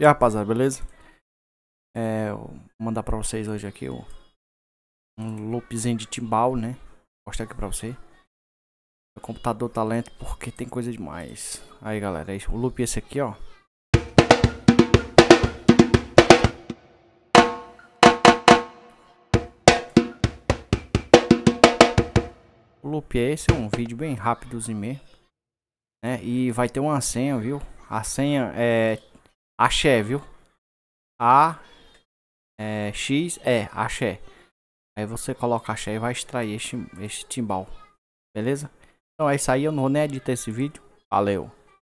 E aí, rapaziada, beleza? É, vou mandar pra vocês hoje aqui o, um loopzinho de timbal, né? Vou mostrar aqui pra você. O computador tá lento porque tem coisa demais. Aí, galera, o loop é esse aqui, ó. O loop é esse, é um vídeo bem rápidozinho mesmo. Né? E vai ter uma senha, viu? A senha é axé, viu? A é, X é axé. Aí você coloca axé e vai extrair este, este timbal. Beleza? Então é isso aí, eu não vou nem editar esse vídeo. Valeu!